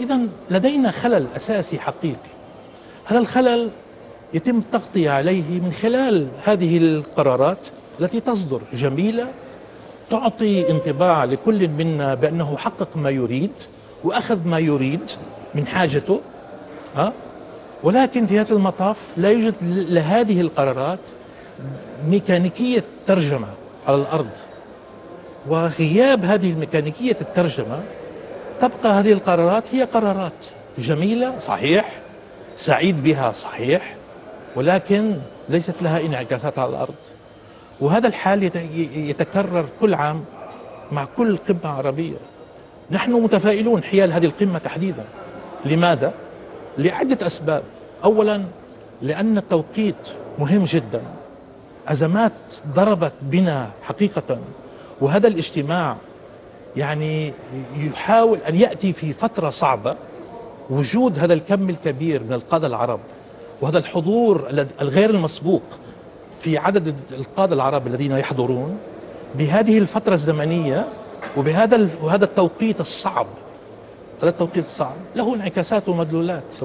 إذا لدينا خلل أساسي حقيقي. هذا الخلل يتم التغطية عليه من خلال هذه القرارات التي تصدر جميلة تعطي انطباع لكل منا بأنه حقق ما يريد وأخذ ما يريد من حاجته ها؟ ولكن في هذا المطاف لا يوجد لهذه القرارات ميكانيكية ترجمة على الأرض. وغياب هذه الميكانيكية الترجمة تبقى هذه القرارات هي قرارات جميلة صحيح. سعيد بها صحيح. ولكن ليست لها انعكاسات على الأرض. وهذا الحال يتكرر كل عام مع كل قمة عربية. نحن متفائلون حيال هذه القمة تحديدا. لماذا؟ لعدة أسباب. أولا لأن التوقيت مهم جدا. أزمات ضربت بنا حقيقة. وهذا الاجتماع يعني يحاول أن يأتي في فترة صعبة وجود هذا الكم الكبير من القادة العرب وهذا الحضور الغير المسبوق في عدد القادة العرب الذين يحضرون بهذه الفترة الزمنية وبهذا وهذا التوقيت الصعب. هذا التوقيت الصعب. له انعكاسات ومدلولات.